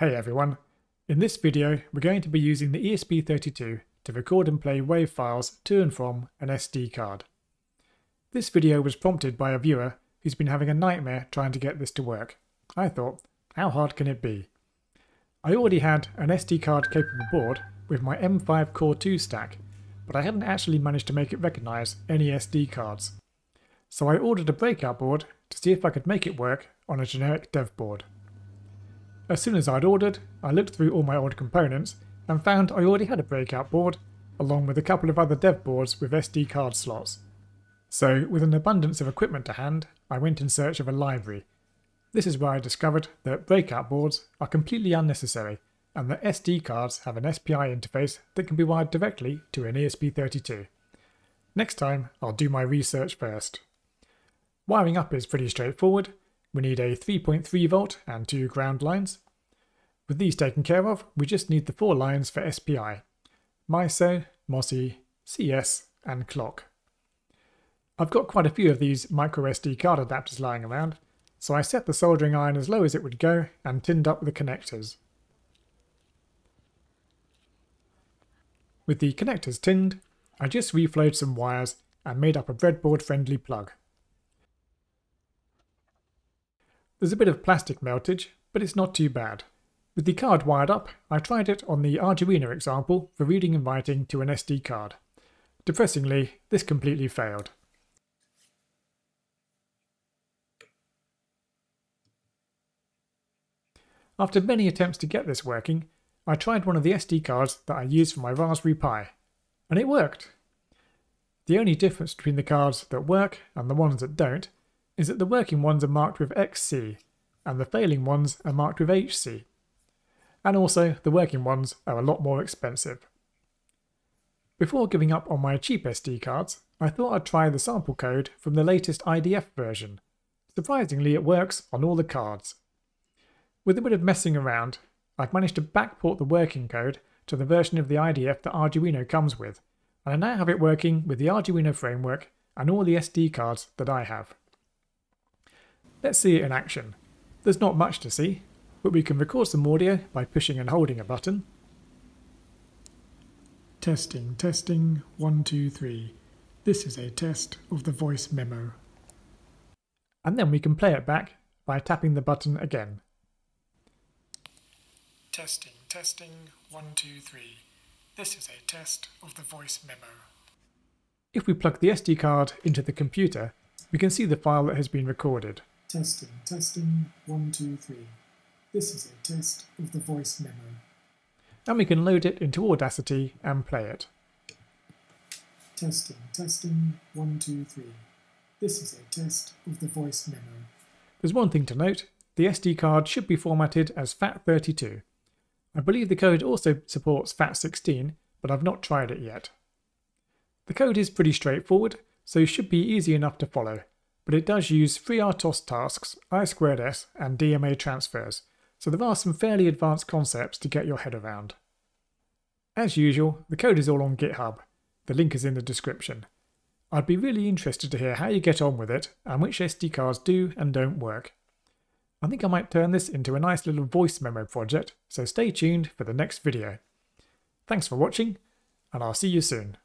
Hey everyone! In this video we're going to be using the ESP32 to record and play WAV files to and from an SD card. This video was prompted by a viewer who's been having a nightmare trying to get this to work. I thought, how hard can it be? I already had an SD card capable board with my M5 Core 2 stack, but I hadn't actually managed to make it recognise any SD cards. So I ordered a breakout board to see if I could make it work on a generic dev board. As soon as I'd ordered, I looked through all my old components and found I already had a breakout board, along with a couple of other dev boards with SD card slots. So, with an abundance of equipment to hand, I went in search of a library. This is where I discovered that breakout boards are completely unnecessary and that SD cards have an SPI interface that can be wired directly to an ESP32. Next time, I'll do my research first. Wiring up is pretty straightforward, we need a 3.3 volt and two ground lines. With these taken care of, we just need the four lines for SPI. MISO, MOSI, CS and clock. I've got quite a few of these microSD card adapters lying around, so I set the soldering iron as low as it would go and tinned up the connectors. With the connectors tinned, I just reflowed some wires and made up a breadboard friendly plug. There's a bit of plastic meltage, but it's not too bad. With the card wired up, I tried it on the Arduino example for reading and writing to an SD card. Depressingly, this completely failed. After many attempts to get this working, I tried one of the SD cards that I use for my Raspberry Pi, and it worked. The only difference between the cards that work and the ones that don't is that the working ones are marked with XC and the failing ones are marked with HC. And also, the working ones are a lot more expensive. Before giving up on my cheap SD cards, I thought I'd try the sample code from the latest IDF version. Surprisingly, it works on all the cards. With a bit of messing around, I've managed to backport the working code to the version of the IDF that Arduino comes with, and I now have it working with the Arduino framework and all the SD cards that I have. Let's see it in action. There's not much to see, but we can record some audio by pushing and holding a button. Testing, testing, one, two, three. This is a test of the voice memo. And then we can play it back by tapping the button again. Testing, testing, one, two, three. This is a test of the voice memo. If we plug the SD card into the computer, we can see the file that has been recorded. Testing, testing, one, two, three. This is a test of the voice memo. And we can load it into Audacity and play it. Testing, testing, one, two, three. This is a test of the voice memo. There's one thing to note, the SD card should be formatted as FAT32. I believe the code also supports FAT16, but I've not tried it yet. The code is pretty straightforward, so it should be easy enough to follow but it does use FreeRTOS tasks, I2S, and DMA transfers, so there are some fairly advanced concepts to get your head around. As usual, the code is all on GitHub. The link is in the description. I'd be really interested to hear how you get on with it and which SD cards do and don't work. I think I might turn this into a nice little voice memo project, so stay tuned for the next video. Thanks for watching, and I'll see you soon.